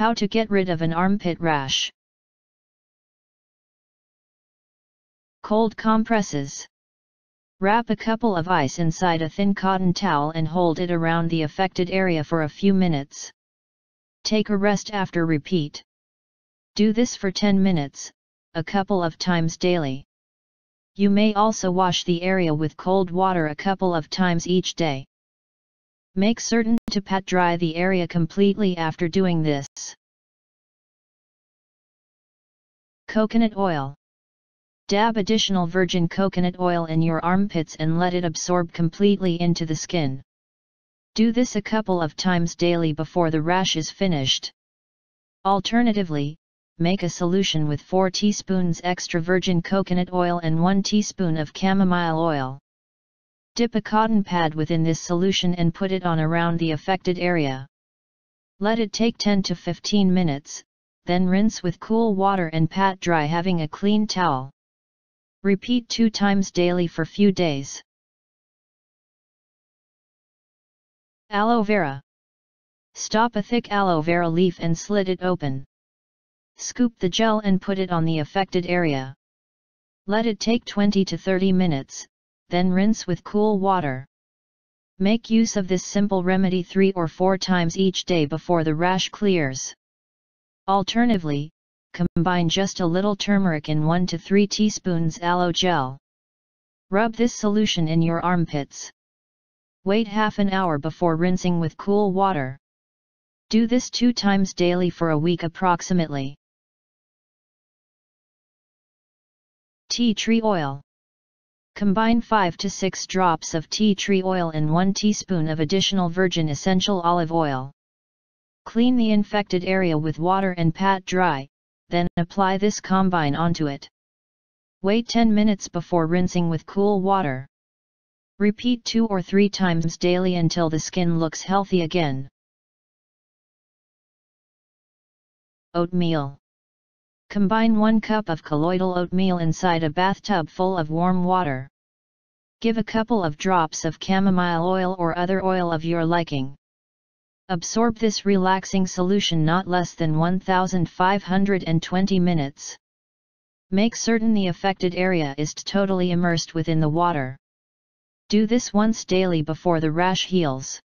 How to get rid of an armpit rash. Cold compresses. Wrap a couple of ice inside a thin cotton towel and hold it around the affected area for a few minutes. Take a rest after repeat. Do this for 10 minutes, a couple of times daily. You may also wash the area with cold water a couple of times each day. Make certain to pat dry the area completely after doing this. Coconut oil. Dab additional virgin coconut oil in your armpits and let it absorb completely into the skin. Do this a couple of times daily before the rash is finished. Alternatively, make a solution with 4 teaspoons extra virgin coconut oil and 1 teaspoon of chamomile oil. Dip a cotton pad within this solution and put it on around the affected area. Let it take 10 to 15 minutes, then rinse with cool water and pat dry having a clean towel. Repeat two times daily for few days. Aloe vera. Stop a thick aloe vera leaf and slit it open. Scoop the gel and put it on the affected area. Let it take 20 to 30 minutes, then rinse with cool water. Make use of this simple remedy 3 or 4 times each day before the rash clears. Alternatively, combine just a little turmeric in 1 to 3 teaspoons aloe gel. Rub this solution in your armpits. Wait half an hour before rinsing with cool water. Do this two times daily for a week approximately. Tea tree oil. Combine 5 to 6 drops of tea tree oil and 1 teaspoon of additional virgin essential olive oil. Clean the infected area with water and pat dry, then apply this combine onto it. Wait 10 minutes before rinsing with cool water. Repeat 2 or 3 times daily until the skin looks healthy again. Oatmeal Combine 1 cup of colloidal oatmeal inside a bathtub full of warm water. Give a couple of drops of chamomile oil or other oil of your liking. Absorb this relaxing solution not less than 1520 minutes. Make certain the affected area is totally immersed within the water. Do this once daily before the rash heals.